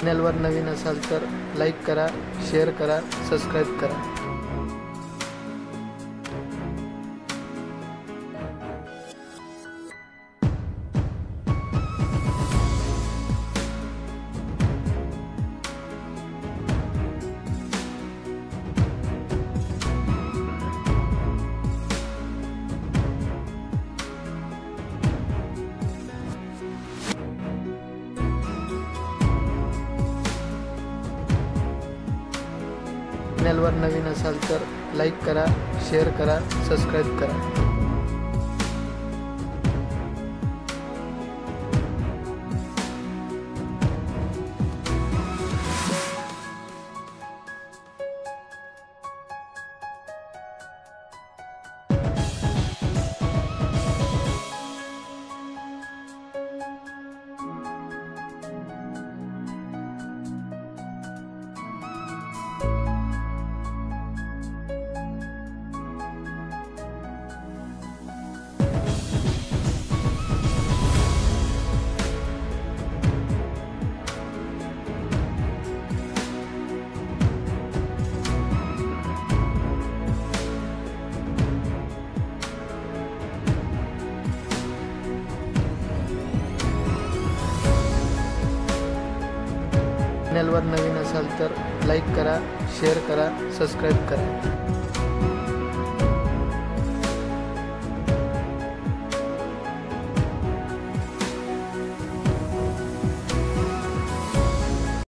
चॅनलवर नवीन असाल तर लाईक करा शेअर करा सबस्क्राईब करा. चॅनलवर नवीन असाल तो लाइक करा शेयर करा सबस्क्राईब करा. चॅनलवर नवीन असाल तर लाईक करा शेअर करा सबस्क्राईब करा.